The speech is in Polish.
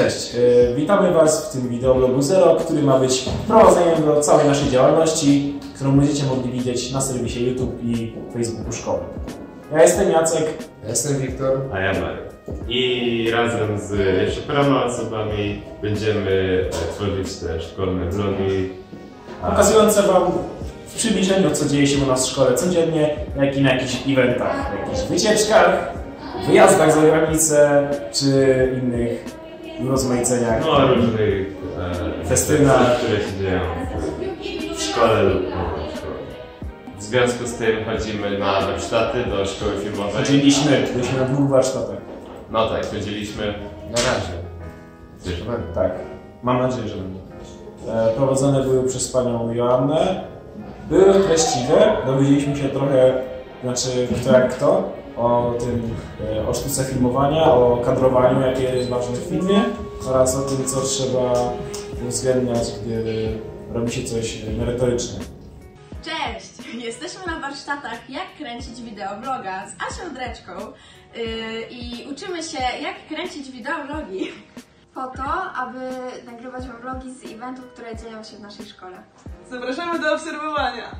Cześć, e, witamy Was w tym wideoblogu Zero, który ma być prowadzeniem do całej naszej działalności, którą będziecie mogli widzieć na serwisie YouTube i Facebooku szkoły. Ja jestem Jacek, Ja Jestem Wiktor. A ja Marek. I razem z jeszcze paroma osobami będziemy e, tworzyć te szkolne vlogi. A- pokazujące Wam w przybliżeniu, co dzieje się u nas w szkole codziennie, jak i na jakichś eventach, jakichś wycieczkach, wyjazdach za granicę, czy innych urozmaiceniach. No, różnych e, Festynach. które się dzieją w, szkole lub poza szkołą. W związku z tym chodzimy na warsztaty do szkoły filmowej. Chodziliśmy, byliśmy na dwóch warsztatach. No tak, chodziliśmy. Na razie. Będę. Tak, mam nadzieję, że będzie. E, Prowadzone były przez panią Joannę. Były treściwe, dowiedzieliśmy się trochę, znaczy kto jak kto, o tym, e, o sztuce filmowania, o kadrowaniu, jakie jest ważne w filmie oraz o tym, co trzeba uwzględniać, gdy robi się coś merytorycznie. Cześć! Jesteśmy na warsztatach Jak kręcić wideobloga z Asią Dreczką yy, i uczymy się jak kręcić wideoblogi. po to, aby nagrywać wam vlogi z eventów, które dzieją się w naszej szkole. Zapraszamy do obserwowania.